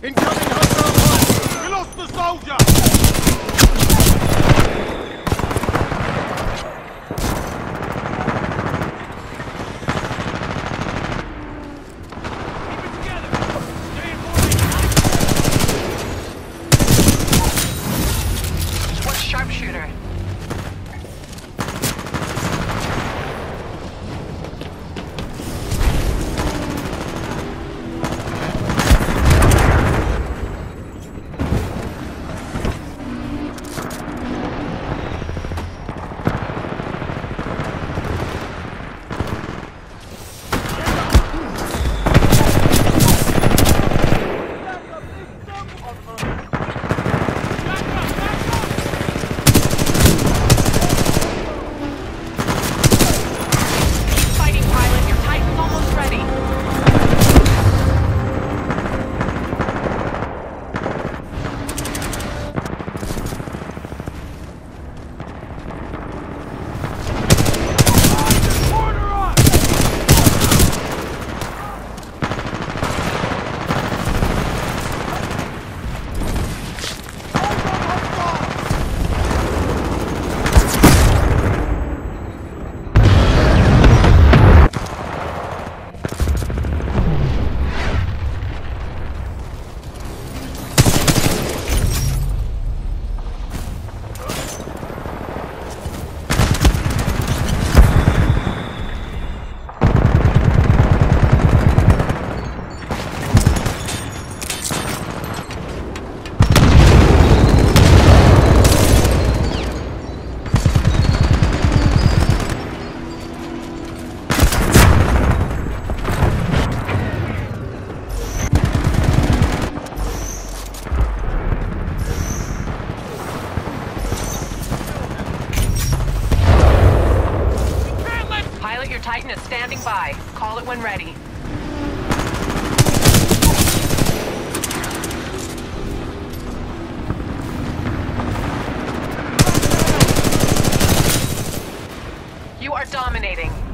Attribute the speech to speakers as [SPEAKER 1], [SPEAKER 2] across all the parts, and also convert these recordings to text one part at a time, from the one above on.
[SPEAKER 1] Incoming
[SPEAKER 2] when ready. You are dominating.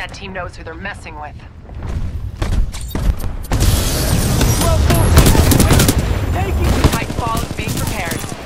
[SPEAKER 2] That team knows who they're messing with.
[SPEAKER 3] If I fall, be prepared.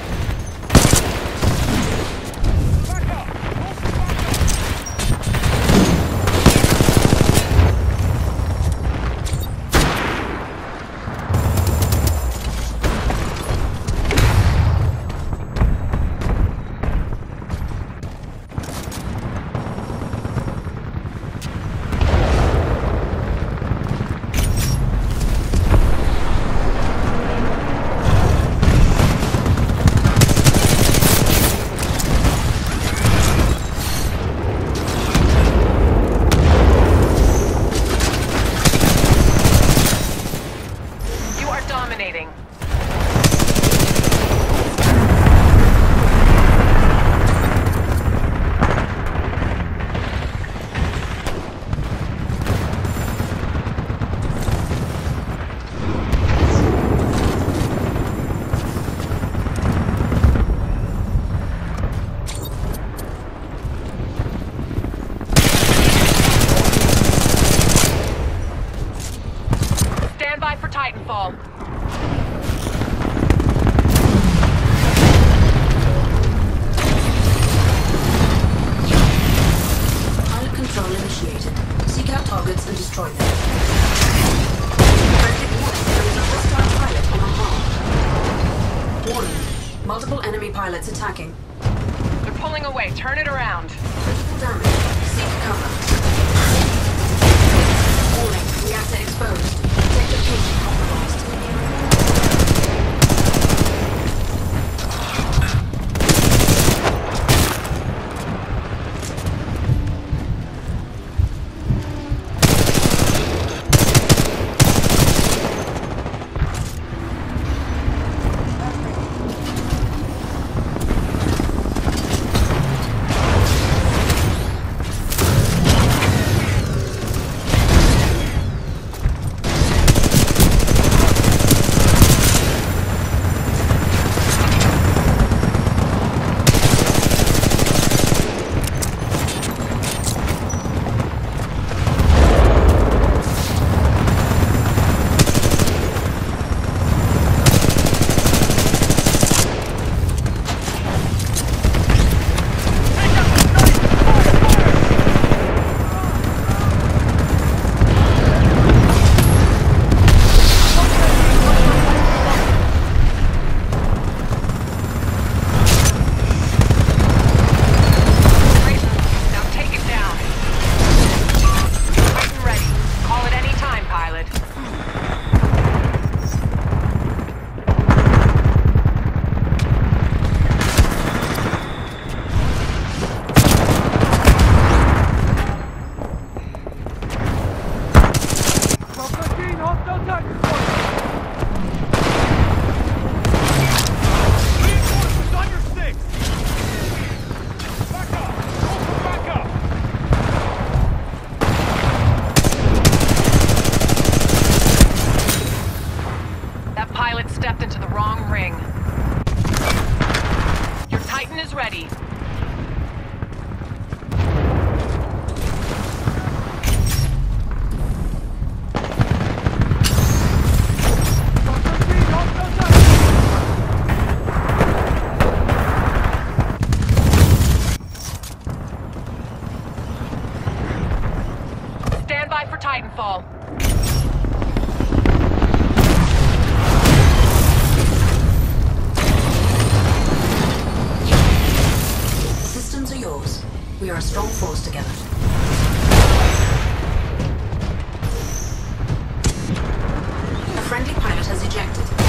[SPEAKER 3] Multiple enemy pilots attacking.
[SPEAKER 2] They're pulling away. Turn it around.
[SPEAKER 3] Critical damage. Seek cover. Warning. Reactor exposed.
[SPEAKER 2] Take the peak. ready. Stand by for Titanfall.
[SPEAKER 3] force together. A friendly pilot has ejected.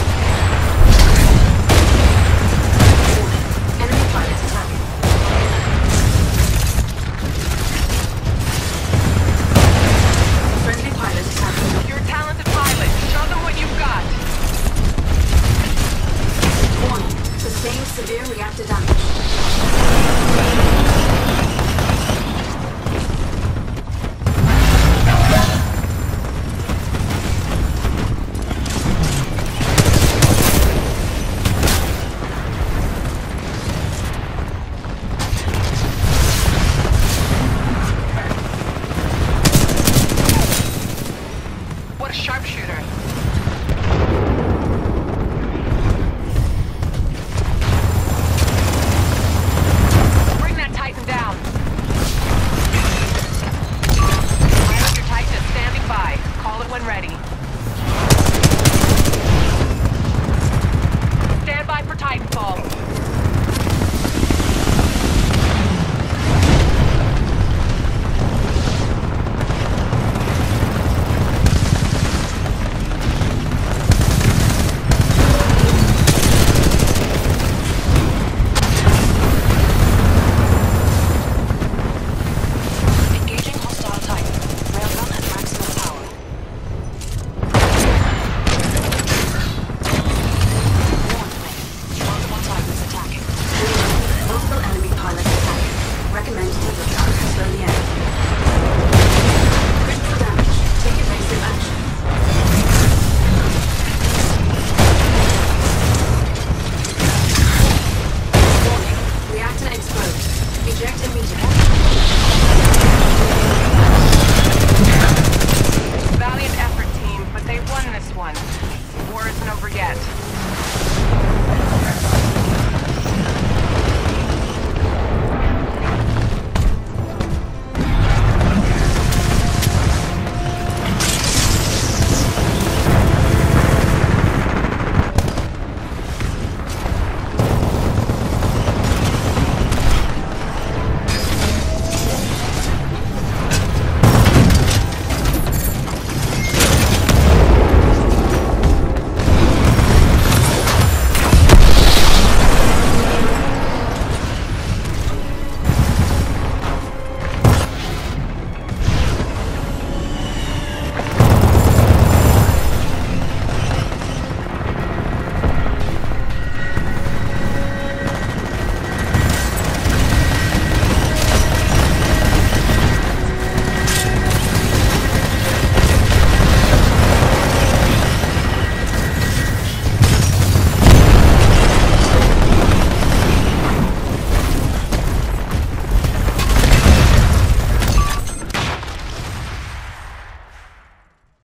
[SPEAKER 3] forget.